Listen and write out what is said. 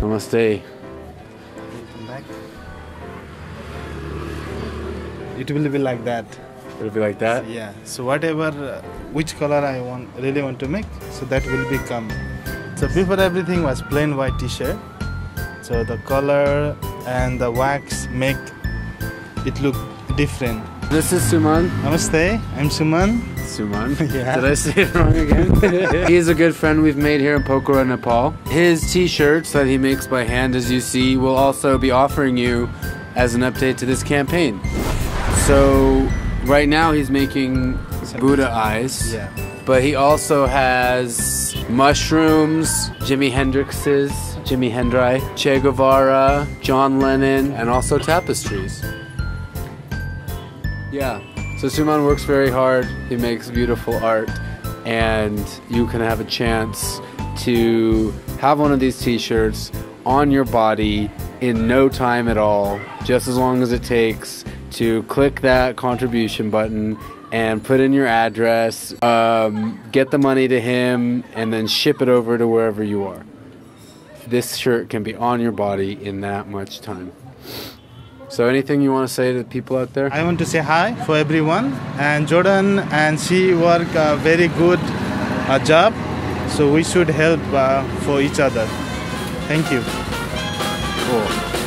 Namaste. Come back. It will be like that. It'll be like that. Yeah. So whatever, uh, which color I want, really want to make, so that will become. So before everything was plain white T-shirt. So the color and the wax make it look different. This is Suman. Namaste. I'm Suman. Suman. Yeah. Did I say it wrong again? He's a good friend we've made here in Pokhara, Nepal. His t-shirts that he makes by hand, as you see, will also be offering you as an update to this campaign. So right now he's making Buddha eyes. Yeah. But he also has mushrooms, Jimi Hendrix's, Jimi Hendrix, Che Guevara, John Lennon, and also tapestries. Yeah. So Suman works very hard. He makes beautiful art, and you can have a chance to have one of these T-shirts on your body in no time at all, just as long as it takes to click that contribution button and put in your address, um, get the money to him, and then ship it over to wherever you are. This shirt can be on your body in that much time. So, anything you want to say to the people out there? I want to say hi for everyone. And Jordan and she work a very good uh, job. So we should help uh, for each other. Thank you. Cool.